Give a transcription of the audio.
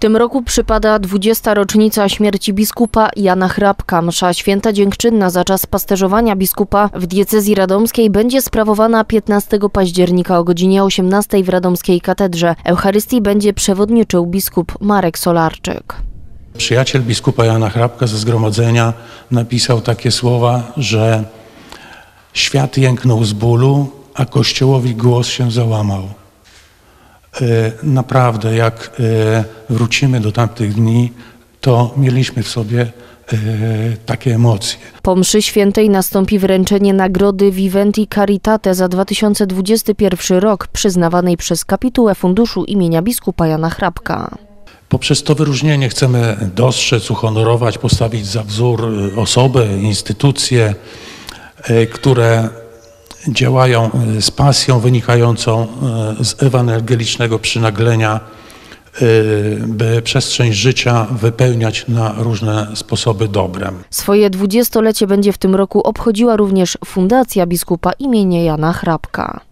tym roku przypada 20. rocznica śmierci biskupa Jana Hrabka. Msza święta dziękczynna za czas pasterzowania biskupa w diecezji radomskiej będzie sprawowana 15 października o godzinie 18 w radomskiej katedrze. Eucharystii będzie przewodniczył biskup Marek Solarczyk. Przyjaciel biskupa Jana Hrabka ze zgromadzenia napisał takie słowa, że świat jęknął z bólu, a Kościołowi głos się załamał. E, Naprawdę, jak e, wrócimy do tamtych dni, to mieliśmy w sobie e, takie emocje. Po mszy świętej nastąpi wręczenie nagrody Viventi Caritate za 2021 rok przyznawanej przez kapitułę funduszu imienia biskupa Jana Hrabka. Poprzez to wyróżnienie chcemy dostrzec, uhonorować, postawić za wzór osoby, instytucje, które działają y, z pasją wynikającą y, z ewangelicznego przynaglenia, y, by przestrzeń życia wypełniać na różne sposoby dobrem. Swoje dwudziestolecie będzie w tym roku obchodziła również Fundacja Biskupa imienia Jana Hrabka.